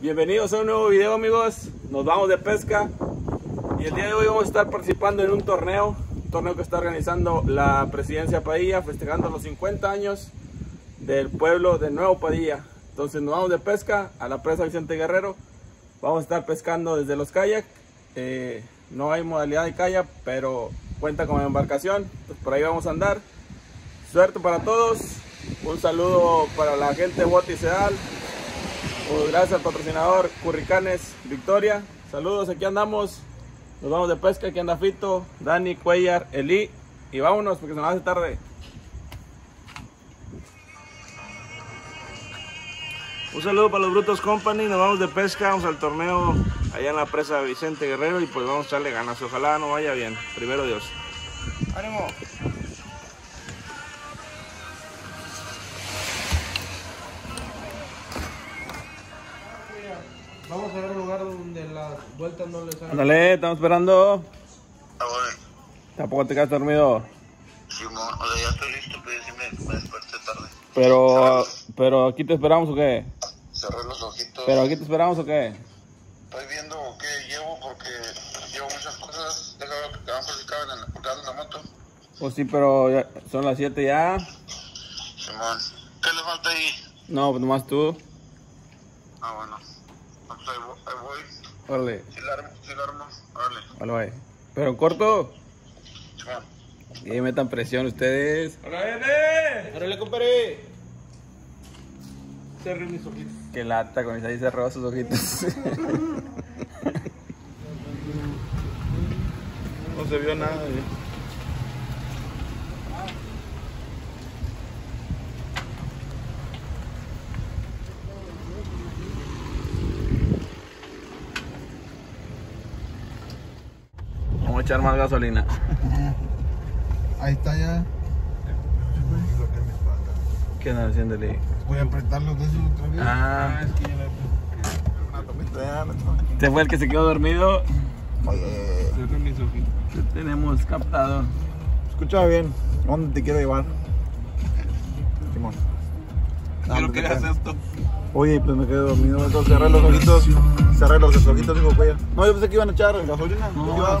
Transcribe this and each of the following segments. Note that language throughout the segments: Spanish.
Bienvenidos a un nuevo video amigos, nos vamos de pesca. Y el día de hoy vamos a estar participando en un torneo, un torneo que está organizando la Presidencia Padilla, festejando los 50 años del pueblo de Nuevo Padilla. Entonces nos vamos de pesca a la presa Vicente Guerrero, vamos a estar pescando desde los kayak, eh, no hay modalidad de kayak, pero cuenta con embarcación, pues por ahí vamos a andar. Suerte para todos, un saludo para la gente de pues gracias al patrocinador Curricanes Victoria. Saludos, aquí andamos. Nos vamos de pesca, aquí anda Fito, Dani, Cuellar, Eli. Y vámonos porque se nos hace tarde. Un saludo para los Brutos Company, nos vamos de pesca, vamos al torneo allá en la presa Vicente Guerrero y pues vamos a echarle ganas, ojalá no vaya bien, primero Dios. ¡Ánimo! Vamos a ver un lugar donde las vueltas no les hagan. Ándale, estamos esperando. Ah, bueno. Tampoco te quedas dormido. Simón, o sea, ya estoy listo, pero sí me, me desperté tarde. Pero, pero aquí te esperamos o qué? Cerré los ojitos. Pero aquí te esperamos o qué? Estoy viendo qué llevo porque llevo muchas cosas. Déjame ver que van por si caben en, porque ando en la moto. Pues sí, pero ya- son las 7 ya. Simón. ¿Qué le falta ahí? No, pues nomás tú. Ah, bueno. Pues ahí, ahí voy. Órale, Si la armo, si la armo. Órale. órale, bye. Pero en corto. Simón. Y metan presión ustedes. ¡Árale, compadre! Cerré mis ojitos. Qué lata con ahí cerró sus ojitos. No se vio nada. ¿eh? Echar más gasolina. Ahí está ya. ¿Qué andan haciéndole? Voy a apretar los de esos otra vez. Ah, Es que ya la tomita este fue el que se quedó dormido. Ojitos. Te tenemos captado. escúchame bien. ¿Dónde te quiero llevar? Simón. Quiero que hagas esto. Oye, pues me quedé dormido. Entonces cerré los ojitos. Cerré los ojitos, digo, cuello. No, yo pensé que iban a echar gasolina. No.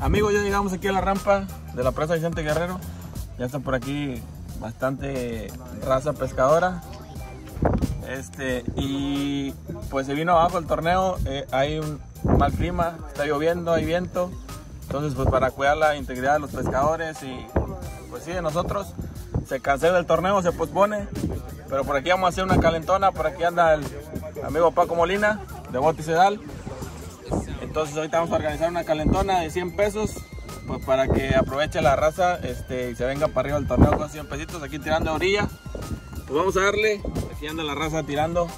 Amigos, ya llegamos aquí a la rampa de la presa Vicente Guerrero. Ya está por aquí bastante raza pescadora. Este, y pues se vino abajo el torneo. eh, hay un mal clima, está lloviendo, hay viento. Entonces, pues para cuidar la integridad de los pescadores y pues sí, de nosotros, se cancela el torneo, se pospone. Pero por aquí vamos a hacer una calentona. Por aquí anda el amigo Paco Molina de Bote Sedal. Entonces ahorita vamos a organizar una calentona de 100 pesos pues para que aproveche la raza este, y se venga para arriba del torneo con 100 pesitos aquí tirando de orilla. Pues vamos a darle, aquí anda la raza tirando.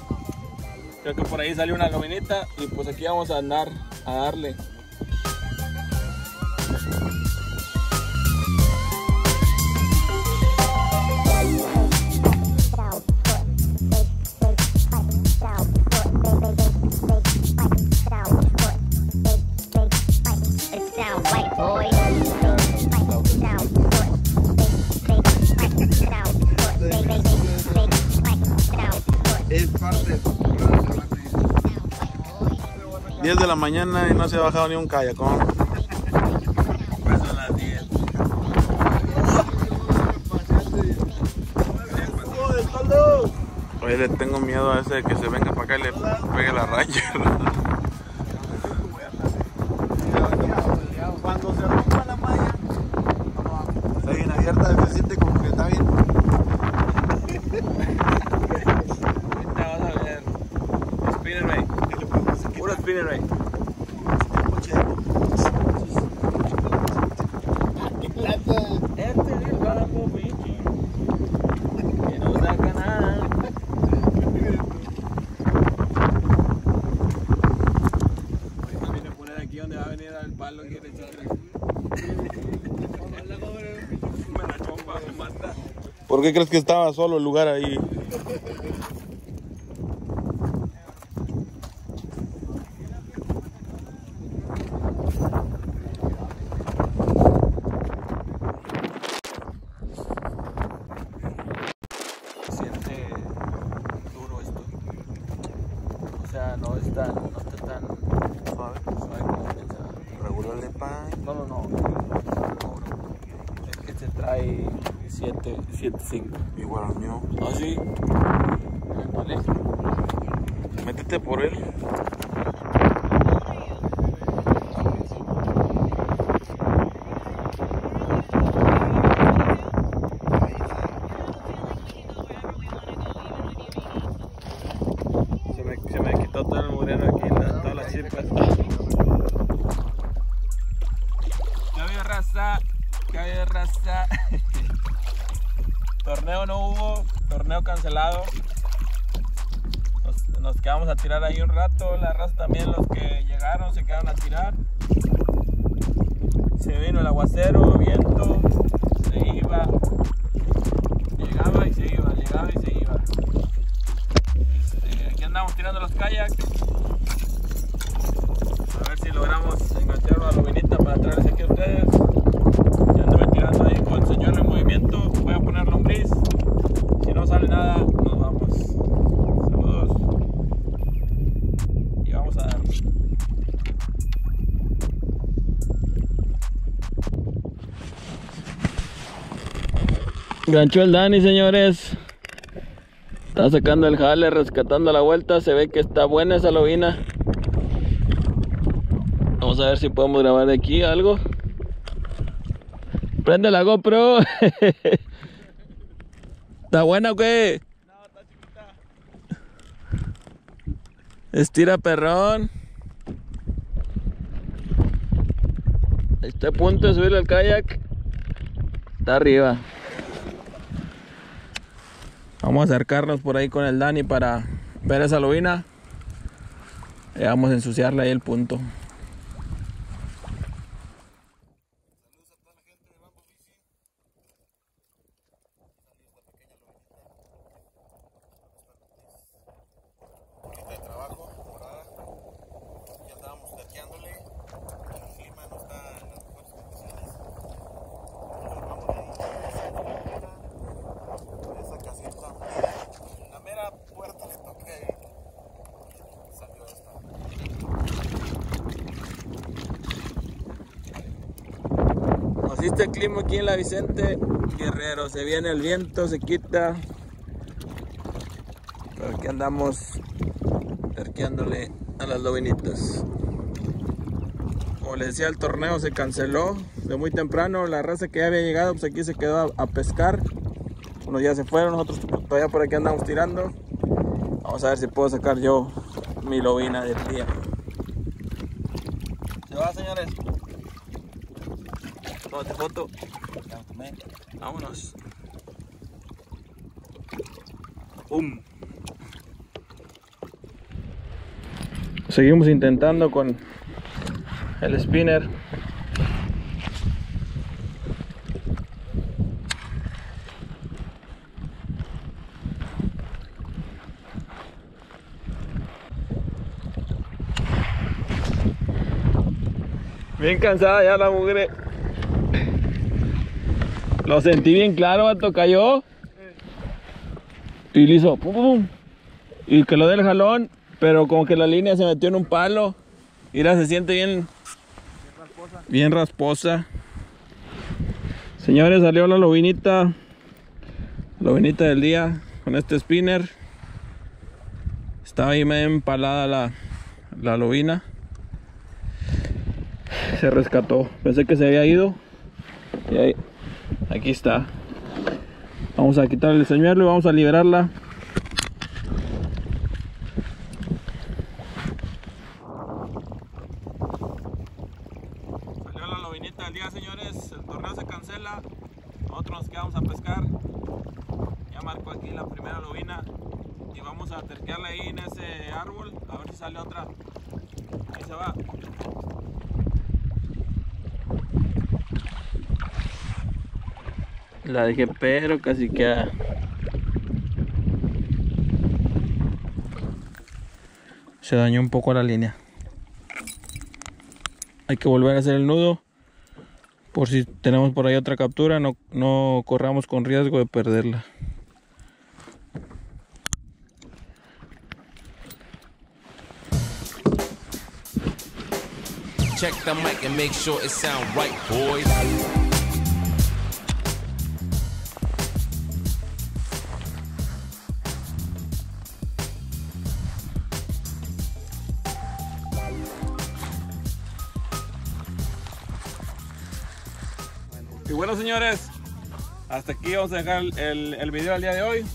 Creo que por ahí salió una gominita y pues aquí vamos a andar a darle. Es parte 10 de la mañana y no se ha bajado ni un 10. Oye, le tengo miedo a ese de que se venga para acá y le pegue la raya. Cuando se rompa la malla, está bien abierta, se siente como que está bien. Ahorita vas a ver. Spinner Puro spinner Este es el guapo, pinche. ¿Por qué crees que estaba solo el lugar ahí? siente duro esto. O sea, no está, no está tan suave, suave como pensaba. Regular de pan. No, no, no. no. Este trae 7, 7, 5. Igual al mío. ¿Ah, sí? Vale. Métete por él. Se me, se me quitó todo el murero aquí, la- todas las chispas. ¿Qué había raza? ¿Qué había raza? torneo no hubo, torneo cancelado. Nos, nos quedamos a tirar ahí un rato, la raza también, los que llegaron se quedaron a tirar. Se vino el aguacero, viento, Ganchó el Dani, señores. Está sacando el jale, rescatando la vuelta. Se ve que está buena esa lobina. Vamos a ver si podemos grabar de aquí algo. Prende la GoPro. ¿Está buena o qué? No, está chiquita. Estira perrón. Está a punto de subir el kayak. Está arriba. Vamos a acercarnos por ahí con el Dani para ver esa lobina. Y vamos a ensuciarle ahí el punto. de trabajo, temporada. Ya estábamos terqueándole. El clima no está en las mejores condiciones. Vamos ahí. Esa casita. La mera puerta le toqué ahí. Salió esta. El clima aquí en la Vicente Guerrero. Se viene el viento, se quita. Pero aquí andamos terqueándole a las lobinitas. Como les decía, el torneo se canceló de muy temprano. La raza que ya había llegado, pues aquí se quedó a, a pescar. Unos ya se fueron, nosotros todavía por aquí andamos tirando. Vamos a ver si puedo sacar yo mi lobina del día. Se va, señores. Tómate foto. Vámonos. ¡Pum! Seguimos intentando con el spinner. Bien cansada ya la mugre. Lo sentí bien claro, vato, cayó. Y le hizo pum. Y que lo dé el jalón, pero como que la línea se metió en un palo. Mira, se siente bien. Bien rasposa. Señores, salió la lobinita. Lobinita del día con este spinner. Estaba ahí medio empalada la, la lobina. Se rescató. Pensé que se había ido. Y ahí, aquí está. Vamos a quitarle el señuelo y vamos a liberarla. Salió la lobinita del día, señores. El torneo se cancela. Nosotros nos quedamos a pescar. Ya marco aquí la primera lobina. Y vamos a terquearla ahí en ese árbol. A ver si sale otra. Ahí se va. La dejé pero casi queda. Se dañó un poco la línea. Hay que volver a hacer el nudo. Por si tenemos por ahí otra captura, no, no corramos con riesgo de perderla. Check the mic and make sure it sound right, boys. Y bueno señores, hasta aquí vamos a dejar el, el video del día de hoy.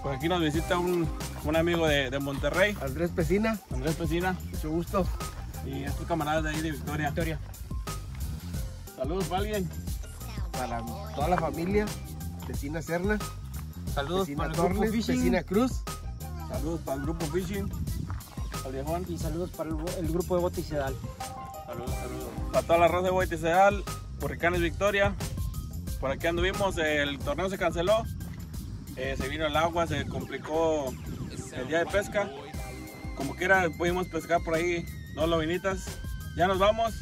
Por aquí nos visita un, un amigo de, de Monterrey, Andrés Pesina, Andrés Pesina, mucho gusto. y estos camaradas de ahí de Victoria. Victoria. Saludos para alguien. Para toda la familia, Pesina Serna, Saludos Pesina para el grupo Torres, Fishing Pesina Cruz. Saludos para el grupo Fishing. Al y saludos para el, el grupo de Bote y Sedal. Saludos, saludos. Para toda la raza de Boiteseal, Hurricanes Victoria. Por aquí anduvimos, el torneo se canceló. eh, se vino el agua, se complicó el día de pesca. Como quiera, pudimos pescar por ahí dos lobinitas. Ya nos vamos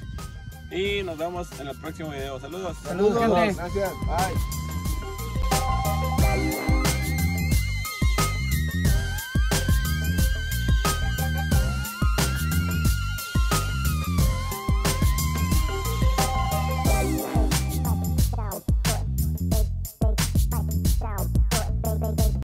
y nos vemos en el próximo video. Saludos. Saludos, gente. Gracias. Bye.